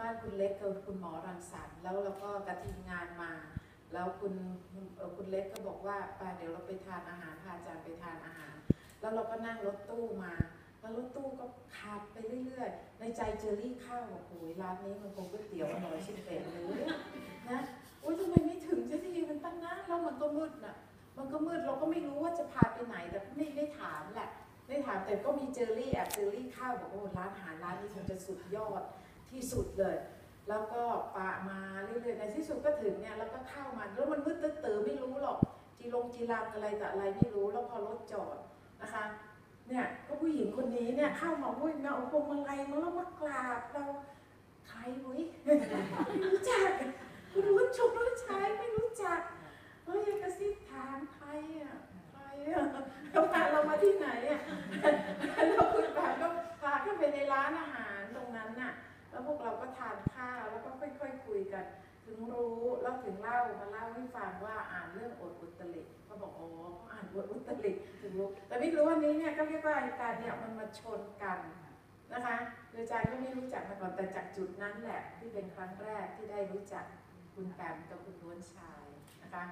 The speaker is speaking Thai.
บ้านคุณเล็กกับคุณหมอรังสรรค์แล้วเราก็กับทีมงานมา แล้วคุณคุณเล็กก็บอกว่าไปเดี๋ยวเราไปทานอาหารพาอาจารย์ไปทานอาหาร แล้วเราก็นั่งรถตู้มาแล้วรถตู้ก็ขับไปเรื่อยๆ ในใจเจอรี่ข้าวบอกโอ้ยร้านนี้มันคงก๋วยเตี๋ยวอร่อยชิบเป่งเลยนะโอ้ยทำไมไม่ถึงสักทีมันตั้งนานแล้วมันก็มืดน่ะ มันก็มืดเราก็ไม่รู้ว่าจะพาไปไหนแต่ไม่ได้ถามแหละไม่ถามแต่ก็มีเจอรี่แอบเจอรี่ข้าวบอกโอ้ร้านอาหารร้านนี้คงจะสุดยอด ที่สุดเลย แล้วก็ปะมาเรื่อยๆในที่สุดก็ถึงเนี่ยแล้วก็เข้ามาแล้วมันมืดตื้อไม่รู้หรอกจีลงจีรังอะไรแต่อะไรไม่รู้แล้วพอรถจอดนะคะเนี่ยก็ผู้หญิงคนนี้เนี่ยเข้ามาวุ้ยมาเอาพวงมาลัยมาแล้วมากราบเราใครวุ้ยรู้จักคุณรู้ชมรู้ใช้ไม่รู้จักเฮ้ยกระซิบถามใครอะใครอะแล้วพาเรามาที่ไหนอะ แล้วคุณปาก็พาเข้าไปในร้านอาหารตรงนั้นน่ะ แล้วพวกเราก็ทานข้าวแล้วก็ค่อยๆคุยกัน ถึงรู้แล้วถึงเล่ามาเล่าให้ฟังว่าอ่านเรื่องอดอุตริเขาบอกอ๋ออ่านอดอุตริถึงรู้แต่ไม่รู้วันนี้เนี่ยก็เรียกว่าการเนี่ยมันมาชนกันนะคะโดยอาจารย์ก็ไม่รู้จักมาก่อนแต่จากจุดนั้นแหละที่เป็นครั้งแรกที่ได้รู้จักคุณแปมกับคุณล้วนชายนะคะ